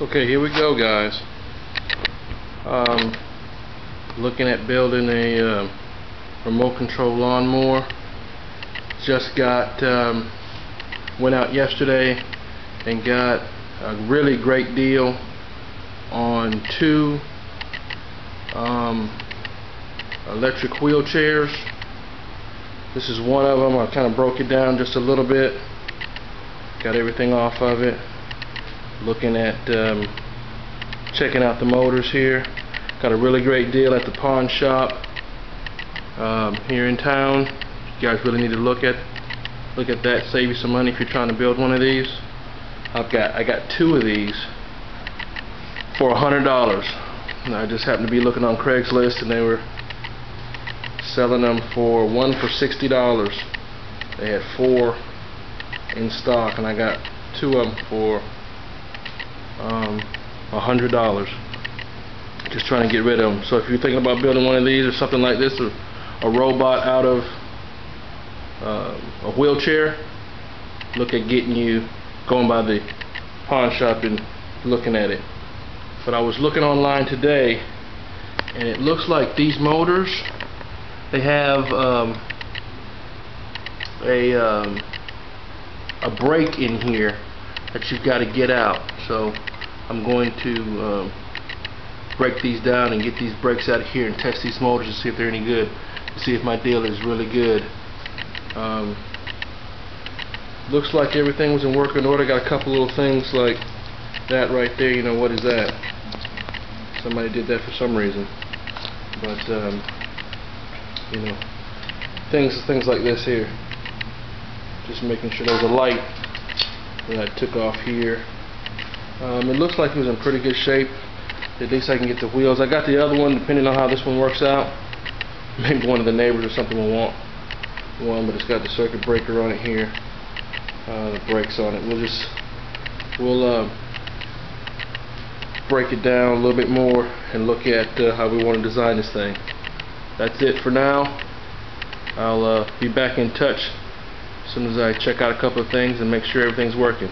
Okay, here we go, guys. Um, looking at building a uh, remote control lawnmower. Just got um, went out yesterday and got a really great deal on two um, electric wheelchairs. This is one of them. I kind of broke it down just a little bit. Got everything off of it looking at um, checking out the motors here. Got a really great deal at the pawn shop um, here in town. You guys really need to look at look at that save you some money if you're trying to build one of these. I've got I got two of these for a hundred dollars. I just happened to be looking on Craigslist and they were selling them for one for sixty dollars. They had four in stock and I got two of them for um, a hundred dollars. Just trying to get rid of them so if you're thinking about building one of these or something like this or a robot out of uh, a wheelchair look at getting you going by the pawn shop and looking at it. But I was looking online today and it looks like these motors they have um, a um, a brake in here that you've got to get out so I'm going to um, break these down and get these brakes out of here and test these motors to see if they're any good to see if my deal is really good. Um, looks like everything was in working order. Got a couple little things like that right there. You know what is that? Somebody did that for some reason. But um, you know things things like this here. Just making sure there's a light that I took off here um, it looks like it was in pretty good shape. At least I can get the wheels. I got the other one, depending on how this one works out. Maybe one of the neighbors or something will want one, but it's got the circuit breaker on it here. Uh, the brakes on it. We'll just we'll uh, break it down a little bit more and look at uh, how we want to design this thing. That's it for now. I'll uh, be back in touch as soon as I check out a couple of things and make sure everything's working.